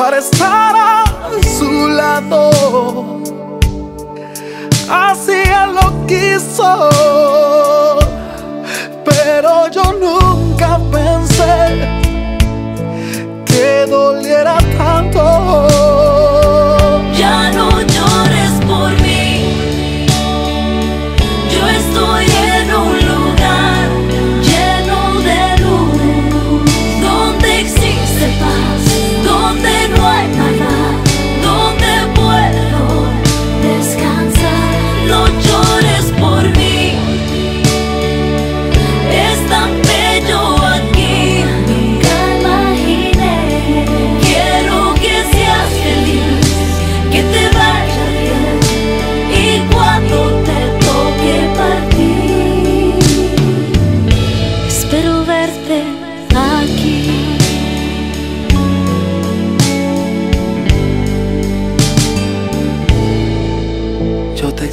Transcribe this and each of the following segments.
para estar a su lado. Así él lo quiso,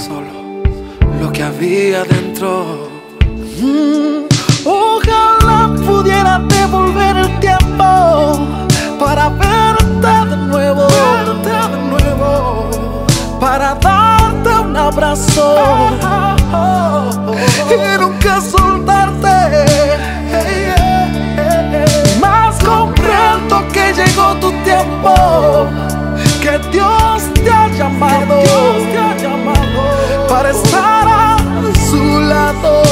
solo lo que había dentro. Mm, ojalá pudiera devolver el tiempo para verte de nuevo, verte de nuevo, para darte un abrazo y nunca soltarte. Estar a su lado.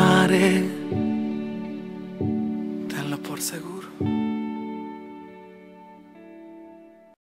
Extrañaré, tenlo por seguro.